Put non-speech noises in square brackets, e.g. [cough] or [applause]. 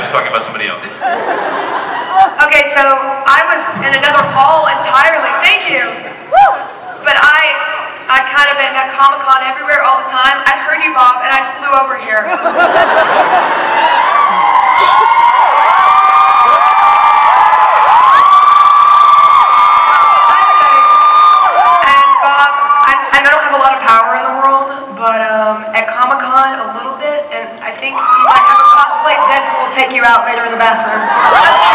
I was talking about somebody else. [laughs] Okay, so I was in another hall entirely. Thank you. But I, I kind of been at Comic Con everywhere all the time. I heard you, Bob, and I flew over here. And Bob, I, I don't have a lot of power in the world, but um, at Comic Con a little bit, and I think you might have a cosplay Deadpool take you out later in the bathroom.